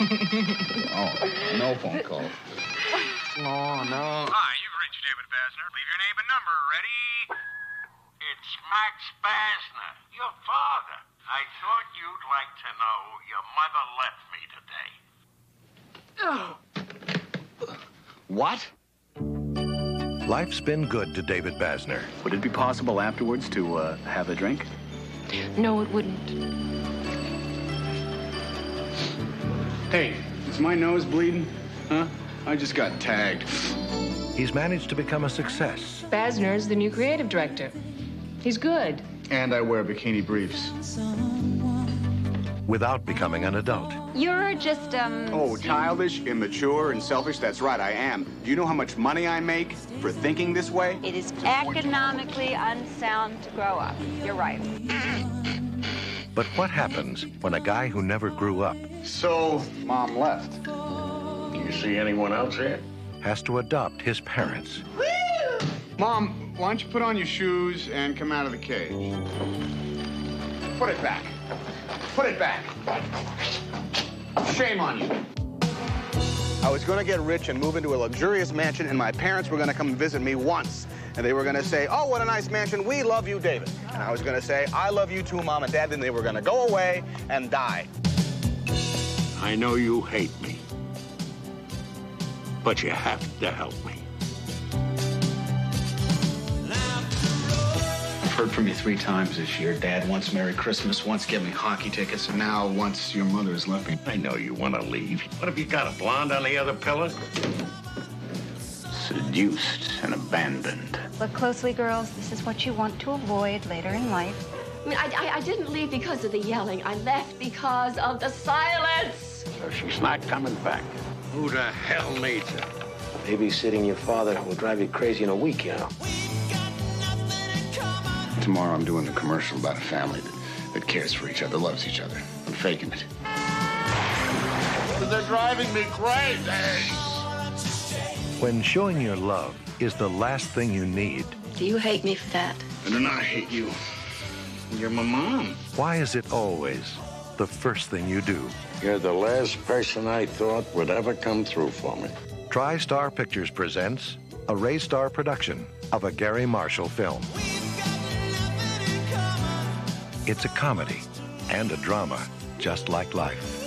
oh, no phone call. Oh, no. Hi, you've reached David Basner. Leave your name and number. Ready? It's Max Basner, your father. I thought you'd like to know your mother left me today. Oh. What? Life's been good to David Basner. Would it be possible afterwards to uh, have a drink? No, it wouldn't. Hey, is my nose bleeding? Huh? I just got tagged. He's managed to become a success. Basner's the new creative director. He's good. And I wear bikini briefs. without becoming an adult. You're just, um. Oh, childish, immature, and selfish? That's right, I am. Do you know how much money I make for thinking this way? It is economically unsound to grow up. You're right. But what happens when a guy who never grew up So, mom left. Do you see anyone else here? has to adopt his parents? Mom, why don't you put on your shoes and come out of the cage? Put it back. Put it back. Shame on you. I was going to get rich and move into a luxurious mansion, and my parents were going to come visit me once. And they were going to say, Oh, what a nice mansion. We love you, David. And I was going to say, I love you too, Mom and Dad. Then they were going to go away and die. I know you hate me. But you have to help me. Heard from you three times this year. Dad wants Merry Christmas, once to get me hockey tickets, and now once your mother has left me. I know you want to leave. What have you got, a blonde on the other pillow? Seduced and abandoned. Look closely, girls. This is what you want to avoid later in life. I mean, I, I, I didn't leave because of the yelling. I left because of the silence. So she's not coming back. Who the hell needs her? Babysitting your father will drive you crazy in a week, you know. Tomorrow I'm doing a commercial about a family that, that cares for each other, loves each other. I'm faking it. They're driving me crazy. When showing your love is the last thing you need, Do you hate me for that? I do not hate you. You're my mom. why is it always the first thing you do? You're the last person I thought would ever come through for me. TriStar Pictures presents a Rastar production of a Garry Marshall film. It's a comedy and a drama, just like life.